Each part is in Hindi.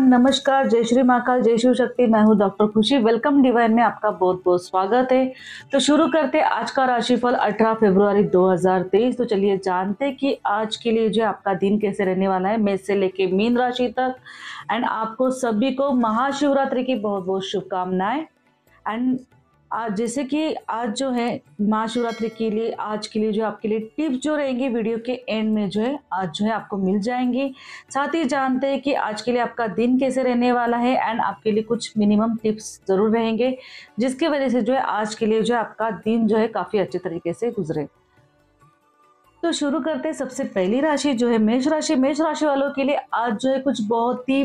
एवरीवन नमस्कार, जय श्री महाकाल, जय शिव शक्ति, मैं हूँ डॉक्टर खुशी। वेलकम डिवाइन में आपका बहुत बहुत स्वागत है। तो शुरू करते आज का राशिफल 18 फरवरी 2023 तो चलिए जानते कि आज के लिए जो आपका दिन कैसे रहने वाला है, मेष से लेके मीन राशि तक। एंड आपको सभी को महाशिवरात्रि की बहुत बहुत शुभकामनाएँ। एंड आज जैसे कि आज जो है महाशिवरात्रि के लिए, आज के लिए जो आपके लिए टिप्स जो रहेंगे वीडियो के एंड में जो है, आज जो है आपको मिल जाएँगे। साथ ही जानते हैं कि आज के लिए आपका दिन कैसे रहने वाला है एंड आपके लिए कुछ मिनिमम टिप्स ज़रूर रहेंगे, जिसकी वजह से जो है आज के लिए जो है आपका दिन जो है काफ़ी अच्छे तरीके से गुजरे। तो शुरू करते हैं। सबसे पहली राशि जो है मेष राशि। मेष राशि वालों के लिए आज जो है कुछ बहुत ही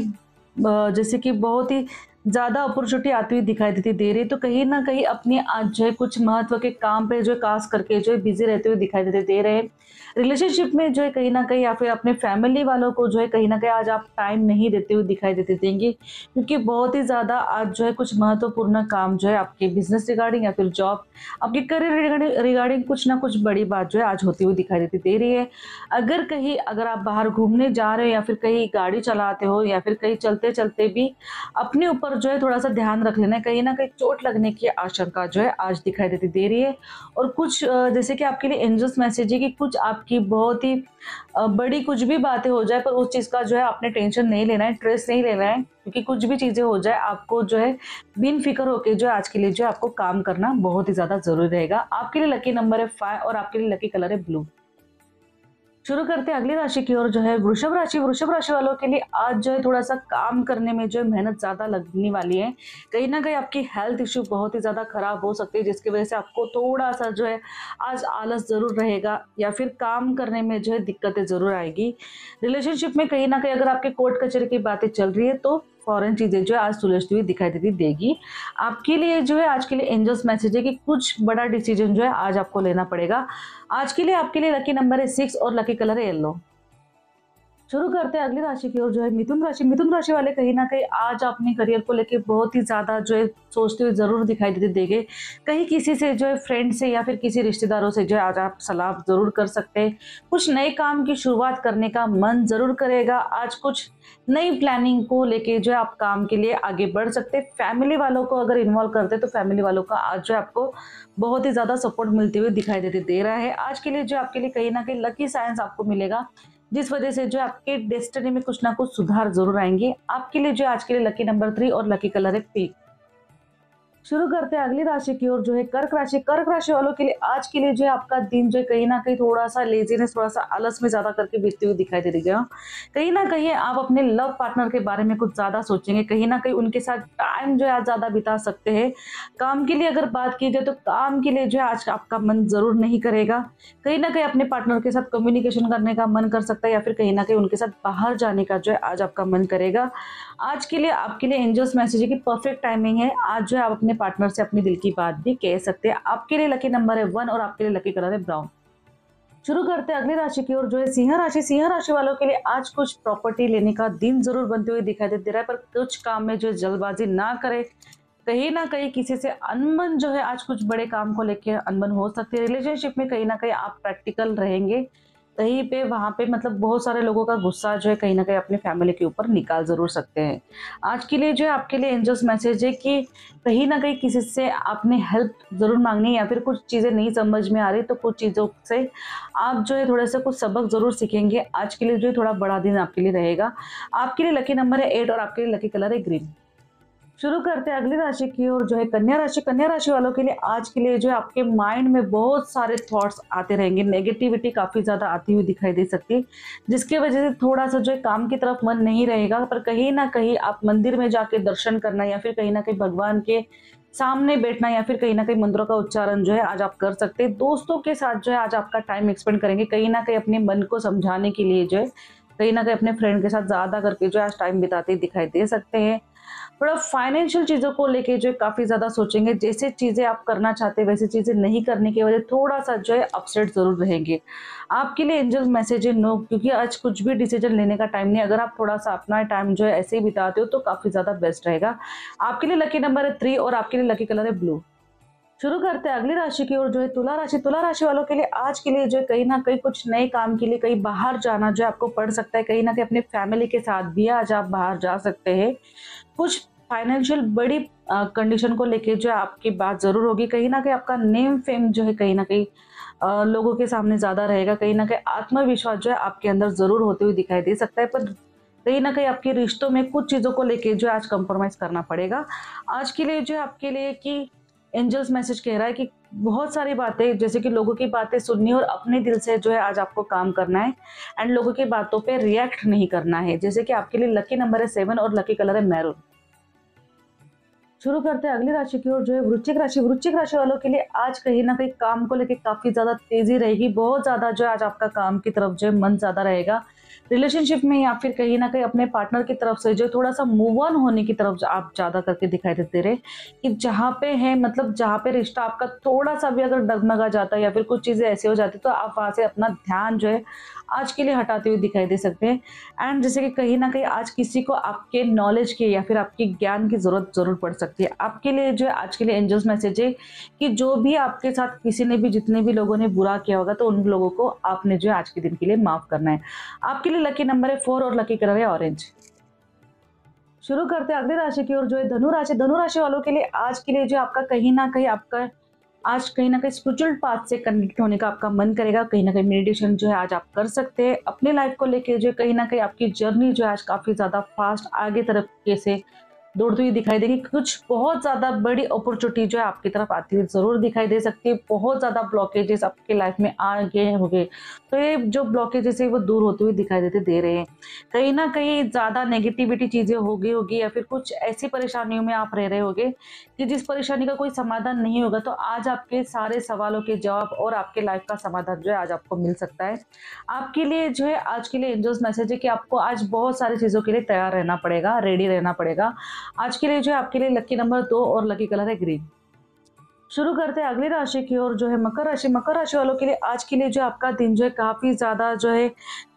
जैसे कि बहुत ही ज़्यादा अपॉर्चुनिटी आती हुई दिखाई देती, दे रही तो कहीं ना कहीं अपनी आज जो है कुछ महत्व के काम पे जो है कास करके जो है बिज़ी रहते हुए दिखाई देते, दे रहे हैं। रिलेशनशिप में जो है कहीं ना कहीं या फिर अपने फैमिली वालों को जो है कहीं ना कहीं आज आप टाइम नहीं देते हुए दिखाई देते, देंगे। क्योंकि बहुत ही ज़्यादा आज जो है कुछ महत्वपूर्ण काम जो है आपके बिज़नेस रिगार्डिंग या फिर जॉब आपके करियर रिगार्डिंग कुछ ना कुछ बड़ी बात जो है आज होती हुई दिखाई देती, दे रही है। अगर कहीं, अगर आप बाहर घूमने जा रहे हो या फिर कहीं गाड़ी चलाते हो या फिर कहीं चलते चलते भी अपने ऊपर जो है थोड़ा सा ध्यान रख लेना है। कहीं ना कहीं चोट लगने की आशंका जो है आज दिखाई देती दे रही है। और कुछ जैसे कि आपके लिए एंजल्स मैसेज है कि कुछ आपकी बहुत ही बड़ी कुछ भी बातें हो जाए, पर उस चीज़ का जो है आपने टेंशन नहीं लेना है स्ट्रेस नहीं लेना है, क्योंकि कुछ भी चीज़ें हो जाए, आपको जो है बिन फ़िक्र होकर जो है आज के लिए जो है आपको काम करना बहुत ही ज़्यादा ज़रूरी रहेगा। आपके लिए लकी नंबर है फाइव और आपके लिए लकी कलर है ब्लू शुरू करते हैं अगली राशि की ओर, जो है वृषभ राशि। वृषभ राशि वालों के लिए आज जो है थोड़ा सा काम करने में जो है मेहनत ज़्यादा लगने वाली है। कहीं ना कहीं आपकी हेल्थ इश्यू बहुत ही ज़्यादा खराब हो सकती है, जिसकी वजह से आपको थोड़ा सा जो है आज आलस ज़रूर रहेगा या फिर काम करने में जो है दिक्कतें ज़रूर आएगी। रिलेशनशिप में कहीं ना कहीं अगर आपके कोर्ट कचहरी की बातें चल रही है तो फॉरन चीज़ें जो है आज सुलझती हुई दिखाई देती देगी। आपके लिए जो है आज के लिए एंजल्स मैसेज है कि कुछ बड़ा डिसीज़न जो है आज आपको लेना पड़ेगा। आज के लिए आपके लिए लकी नंबर है सिक्स और लकी कलर है येल्लो शुरू करते हैं अगली राशि की ओर, जो है मिथुन राशि। मिथुन राशि वाले कहीं ना कहीं आज अपने करियर को लेके बहुत ही ज़्यादा जो है सोचते हुए ज़रूर दिखाई देते देंगे कहीं किसी से जो है फ्रेंड से या फिर किसी रिश्तेदारों से जो है आज आप सलाह ज़रूर कर सकते हैं। कुछ नए काम की शुरुआत करने का मन ज़रूर करेगा। आज कुछ नई प्लानिंग को लेके जो है आप काम के लिए आगे बढ़ सकते हैं। फैमिली वालों को अगर इन्वॉल्व करते तो फैमिली वालों का आज जो है आपको बहुत ही ज़्यादा सपोर्ट मिलते हुए दिखाई देते, दे रहा है। आज के लिए जो आपके लिए कहीं ना कहीं लकी साइंस आपको मिलेगा। जिस वजह से जो आपके डेस्टिनी में कुछ ना कुछ सुधार ज़रूर आएँगे। आपके लिए जो आज के लिए लकी नंबर थ्री और लकी कलर है पिंक शुरू करते हैं अगली राशि की ओर, जो है कर्क राशि। कर्क राशि वालों के लिए आज के लिए जो है आपका दिन जो है कहीं ना कहीं थोड़ा सा लेजीनेस थोड़ा सा आलस में ज़्यादा करके बीतते हुए दिखाई दे रही है। कहीं ना कहीं आप अपने लव पार्टनर के बारे में कुछ ज़्यादा सोचेंगे, कहीं ना कहीं उनके साथ टाइम जो है आज ज़्यादा बिता सकते हैं। काम के लिए अगर बात की जाए तो काम के लिए जो है आज आपका मन ज़रूर नहीं करेगा। कहीं ना कहीं अपने पार्टनर के साथ कम्युनिकेशन करने का मन कर सकता है या फिर कहीं ना कहीं उनके साथ बाहर जाने का जो है आज आपका मन करेगा। आज के लिए आपके लिए एंजल्स मैसेज की परफेक्ट टाइमिंग है। आज जो है आप अपने पार्टनर से अपनी दिल की बात भी कह सकते हैं। आपके लिए लकी नंबर है वन और आपके लिए लकी कलर है ब्राउन शुरू करते हैं अगली राशि की ओर, जो है सिंह राशि। सिंह राशि वालों के लिए आज कुछ प्रॉपर्टी लेने का दिन ज़रूर बनते हुए दिखाई दे रहा है, पर कुछ काम में जो जल्दबाजी ना करे। कहीं ना कहीं किसी से अनबन जो है आज कुछ बड़े काम को लेकर अनबन हो सकती है। रिलेशनशिप में कहीं ना कहीं आप प्रैक्टिकल रहेंगे। कहीं पे वहाँ पे मतलब बहुत सारे लोगों का गुस्सा जो है कहीं ना कहीं अपनी फैमिली के ऊपर निकाल ज़रूर सकते हैं। आज के लिए जो है आपके लिए एंजल्स मैसेज है कि कहीं ना कहीं किसी से आपने हेल्प ज़रूर मांगनी है या फिर कुछ चीज़ें नहीं समझ में आ रही तो कुछ चीज़ों से आप जो है थोड़ा सा कुछ सबक ज़रूर सीखेंगे। आज के लिए जो है थोड़ा बड़ा दिन आपके लिए रहेगा। आपके लिए लकी नंबर है एट और आपके लिए लकी कलर है ग्रीन शुरू करते हैं अगली राशि की ओर, जो है कन्या राशि। कन्या राशि वालों के लिए आज के लिए जो है आपके माइंड में बहुत सारे थॉट्स आते रहेंगे। नेगेटिविटी काफ़ी ज़्यादा आती हुई दिखाई दे सकती है, जिसकी वजह से थोड़ा सा जो है काम की तरफ़ मन नहीं रहेगा, पर कहीं ना कहीं आप मंदिर में जाके दर्शन करना या फिर कहीं ना कहीं भगवान के सामने बैठना या फिर कहीं ना कहीं मंत्रों का उच्चारण जो है आज आप कर सकते हैं। दोस्तों के साथ जो है आज आपका टाइम एक्सपेंड करेंगे। कहीं ना कहीं अपने मन को समझाने के लिए जो है कहीं ना कहीं अपने फ्रेंड के साथ ज़्यादा करके जो है आज टाइम बिताते दिखाई दे सकते हैं। थोड़ा फाइनेंशियल चीज़ों को लेके जो है काफ़ी ज़्यादा सोचेंगे। जैसे चीज़ें आप करना चाहते हैं, वैसे चीज़ें नहीं करने की वजह थोड़ा सा जो है अपसेट ज़रूर रहेंगे। आपके लिए एंजल मैसेज है नो क्योंकि आज कुछ भी डिसीज़न लेने का टाइम नहीं। अगर आप थोड़ा सा अपना टाइम जो है ऐसे ही बिताते हो तो काफ़ी ज़्यादा बेस्ट रहेगा। आपके लिए लकी नंबर है थ्री और आपके लिए लकी कलर है ब्लू शुरू करते हैं अगली राशि की ओर, जो है तुला राशि। तुला राशि वालों के लिए आज के लिए जो है कहीं ना कहीं कुछ नए काम के लिए, कहीं बाहर जाना जो आपको पड़ सकता है। कहीं ना कहीं अपने फैमिली के साथ भी आज आप बाहर जा सकते हैं। कुछ फाइनेंशियल बड़ी कंडीशन को लेके जो है आपकी बात ज़रूर होगी। कहीं ना कहीं आपका नेम फेम जो है कहीं ना कहीं लोगों के सामने ज़्यादा रहेगा। कहीं ना कहीं आत्मविश्वास जो है आपके अंदर ज़रूर होते हुए दिखाई दे सकता है। पर कहीं ना कहीं आपके रिश्तों में कुछ चीज़ों को लेके जो है आज कंप्रोमाइज़ करना पड़ेगा। आज के लिए जो है आपके लिए कि एंजल्स मैसेज कह रहा है कि बहुत सारी बातें, जैसे कि लोगों की बातें सुननी और अपने दिल से जो है आज आपको काम करना है एंड लोगों की बातों पे रिएक्ट नहीं करना है। जैसे कि आपके लिए लकी नंबर है सेवन और लकी कलर है मैरून शुरू करते हैं अगली राशि की ओर, जो है वृश्चिक राशि। वृश्चिक राशि वालों के लिए आज कहीं ना कहीं काम को लेकर काफ़ी ज़्यादा तेज़ी रहेगी। बहुत ज़्यादा जो है आज आपका काम की तरफ़ जो है मन ज़्यादा रहेगा। रिलेशनशिप में या फिर कहीं ना कहीं अपने पार्टनर की तरफ़ से जो थोड़ा सा मूव ऑन होने की तरफ़ आप ज़्यादा करके दिखाई देते रहे कि जहाँ पे है मतलब जहाँ पे रिश्ता आपका थोड़ा सा भी अगर डगमगा जाता है या फिर कुछ चीज़ें ऐसी हो जाती तो आप वहाँ से अपना ध्यान जो है आज के लिए हटाते हुए दिखाई दे सकते हैं। एंड जैसे कि कहीं ना कहीं आज किसी को आपके नॉलेज की या फिर आपकी ज्ञान की ज़रूरत ज़रूर पड़ सकती है। आपके लिए जो है आज के लिए एंजल्स मैसेज है कि जो भी आपके साथ किसी ने भी जितने भी लोगों ने बुरा किया होगा तो उन लोगों को आपने जो है आज के दिन के लिए माफ़ करना है। आपके लिए लकी नंबर है फोर और लकी कलर है ऑरेंज शुरू करते हैं अगली राशि की ओर, जो है धनु राशि। धनु राशि वालों के लिए आज के लिए जो आपका कहीं ना कहीं आपका, आज कहीं ना कहीं स्पिरिचुअल पाथ से कनेक्ट होने का आपका मन करेगा, कहीं ना कहीं मेडिटेशन जो है आज आप कर सकते हैं। अपने लाइफ को लेकर जो कहीं ना कहीं आपकी जर्नी जो है आज काफ़ी ज़्यादा फास्ट आगे तरफ़ से दौड़ती हुई दिखाई देगी कुछ बहुत ज़्यादा बड़ी अपॉर्चुनिटी जो है आपकी तरफ़ आती हुई ज़रूर दिखाई दे सकती है। बहुत ज़्यादा ब्लॉकेजेस आपके लाइफ में आ गए होंगे। तो ये जो ब्लॉकेजेस है, वो दूर होते हुए दिखाई देते दे रहे हैं। कहीं ना कहीं ज़्यादा नेगेटिविटी चीज़ें हो गई होगी या फिर कुछ ऐसी परेशानियों में आप रह रहे होगे कि जिस परेशानी का कोई समाधान नहीं होगा तो आज आपके सारे सवालों के जवाब और आपके लाइफ का समाधान जो है आज आपको मिल सकता है। आपके लिए जो है, आज के लिए एंजल्स मैसेज है कि आपको आज बहुत सारी चीज़ों के लिए तैयार रहना पड़ेगा रेडी रहना पड़ेगा। आज के लिए जो है, आपके लिए लकी नंबर दो और लकी कलर है ग्रीन शुरू करते हैं अगली राशि की ओर जो है मकर राशि मकर राशि वालों के लिए आज के लिए जो आपका दिन जो है काफ़ी ज़्यादा जो है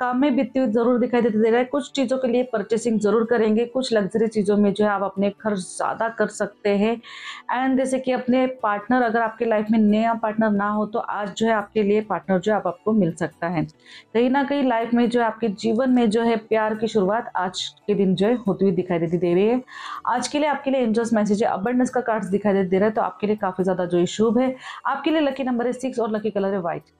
काम में बीतती हुई ज़रूर दिखाई देते दे रहा है कुछ चीज़ों के लिए परचेसिंग ज़रूर करेंगे कुछ लग्जरी चीज़ों में जो है आप अपने खर्च ज़्यादा कर सकते हैं एंड जैसे कि अपने पार्टनर अगर आपके लाइफ में नया पार्टनर ना हो तो आज जो है आपके लिए पार्टनर जो है आप आपको मिल सकता है कहीं ना कहीं लाइफ में जो है आपके जीवन में जो है प्यार की शुरुआत आज के दिन जो है होती हुई दिखाई देती दे रही है आज के लिए आपके लिए इंटरेस्ट मैसेज है अबंडेंस का कार्ड दिखाई दे रहा है तो आपके लिए काफ़ी ज़्यादा जो शुभ है। आपके लिए लकी नंबर है सिक्स और लकी कलर है व्हाइट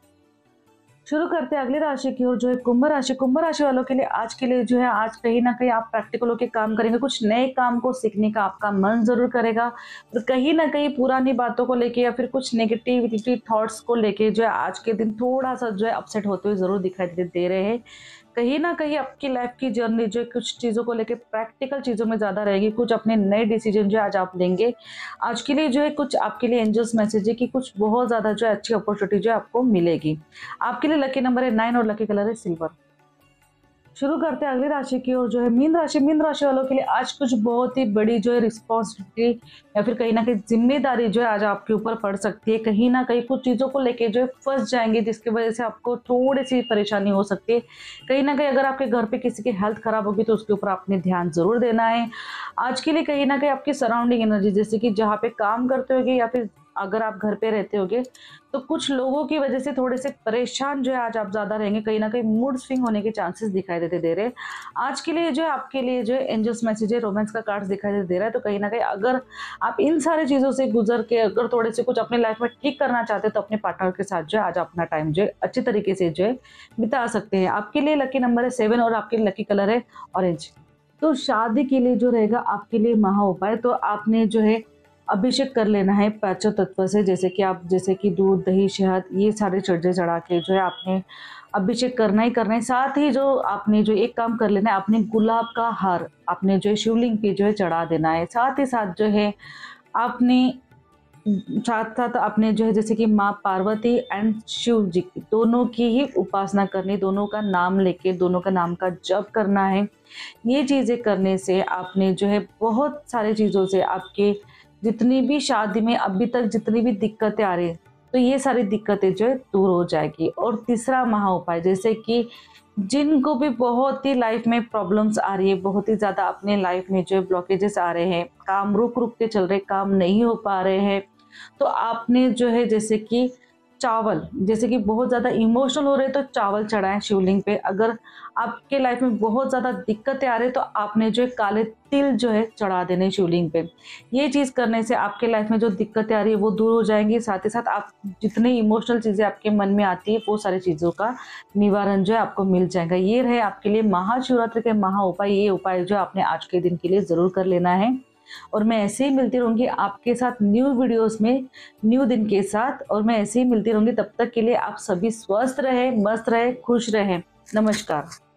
शुरू करते हैं अगली राशि की ओर, जो है कुंभ राशि। कुंभ राशि वालों के लिए आज के लिए जो है, आज कहीं ना कहीं आप प्रैक्टिकल होकर काम करेंगे। कुछ नए काम को सीखने का आपका मन ज़रूर करेगा। तो कहीं ना कहीं पुरानी बातों को लेके या फिर कुछ नेगेटिविटी थॉट्स को लेके जो है, आज के दिन थोड़ा सा जो है अपसेट होते हुए ज़रूर दिखाई दे रहे हैं। कहीं ना कहीं आपकी लाइफ की जर्नी जो कुछ चीज़ों को लेकर प्रैक्टिकल चीज़ों में ज़्यादा रहेगी, कुछ अपने नए डिसीज़न जो आज आप लेंगे। आज के लिए जो है, कुछ आपके लिए एंजल्स मैसेज है कि कुछ बहुत ज़्यादा जो है अच्छी अपॉर्चुनिटी जो है आपको मिलेगी। आपके लिए लकी नंबर है नाइन और लकी कलर है सिल्वर शुरू करते हैं अगली राशि की ओर, जो है मीन राशि। मीन राशि वालों के लिए आज कुछ बहुत ही बड़ी, जो है रिस्पॉन्सिबिलिटी या फिर कहीं ना कहीं ज़िम्मेदारी, जो है, आज आपके ऊपर पड़ सकती है। कहीं ना कहीं कुछ चीज़ों को लेके, जो है, फंस जाएँगे, जिसकी वजह से आपको थोड़ी सी परेशानी हो सकती है। कहीं ना कहीं अगर आपके घर पर किसी की हेल्थ खराब होगी तो उसके ऊपर आपने ध्यान ज़रूर देना है। आज के लिए कहीं ना कहीं आपकी सराउंडिंग एनर्जी जैसे कि जहाँ पे काम करते होगे या फिर अगर आप घर पे रहते होगे तो कुछ लोगों की वजह से थोड़े से परेशान जो है आज आप ज़्यादा रहेंगे, कहीं ना कहीं मूड स्विंग होने के चांसेस दिखाई देते दे रहे आज के लिए जो है, आपके लिए जो है एंजल्स मैसेज है रोमांस का कार्ड दिखाई देते दे रहा है तो कहीं ना कहीं अगर आप इन सारी चीज़ों से गुजर के, अगर थोड़े से कुछ अपने लाइफ में ठीक करना चाहते तो अपने पार्टनर के साथ जो है, आज अपना टाइम जो है, अच्छे तरीके से जो है, बिता सकते हैं। आपके लिए लकी नंबर है सेवन और आपके लकी कलर है ऑरेंज तो शादी के लिए जो रहेगा, आपके लिए महा उपाय। तो आपने जो है अभिषेक कर लेना है पाचो तत्व से, जैसे कि आप, जैसे कि दूध, दही, शहद, ये सारे चढ़े चढ़ा के जो है आपने अभिषेक करना ही करना है। साथ ही जो आपने जो एक काम कर लेना है, आपने गुलाब का हार, आपने जो है शिवलिंग पे जो है चढ़ा देना है। साथ ही साथ जो है आपने, साथ साथ आपने जो है जैसे कि माँ पार्वती एंड शिव जी की दोनों की ही उपासना करनी दोनों का नाम लेके, दोनों का नाम का जप करना है। ये चीज़ें करने से आपने जो है बहुत सारी चीज़ों से आपके जितनी भी शादी में अभी तक जितनी भी दिक्कतें आ रही है तो ये सारी दिक्कतें जो है दूर हो जाएगी। और तीसरा महा उपाय, जैसे कि जिनको भी बहुत ही लाइफ में प्रॉब्लम्स आ रही है, बहुत ही ज़्यादा अपने लाइफ में जो है ब्लॉकेजेस आ रहे हैं, काम रुक रुक के चल रहे, काम नहीं हो पा रहे हैं तो आपने जो है जैसे कि चावल, जैसे कि बहुत ज़्यादा इमोशनल हो रहे तो चावल चढ़ाएँ शिवलिंग पे। अगर आपके लाइफ में बहुत ज़्यादा दिक्कतें आ रही तो आपने जो है काले तिल जो है चढ़ा देने शिवलिंग पे। ये चीज़ करने से आपके लाइफ में जो दिक्कतें आ रही है वो दूर हो जाएँगी, साथ ही साथ आप जितनी इमोशनल चीज़ें आपके मन में आती है वो सारी चीज़ों का निवारण जो है आपको मिल जाएगा। ये रहे आपके लिए महाशिवरात्रि के महा उपाय ये उपाय जो आपने आज के दिन के लिए ज़रूर कर लेना है। और मैं ऐसे ही मिलती रहूँगी आपके साथ न्यू वीडियोस में न्यू दिन के साथ और मैं ऐसे ही मिलती रहूँगी तब तक के लिए आप सभी स्वस्थ रहे, मस्त रहे, खुश रहें। नमस्कार।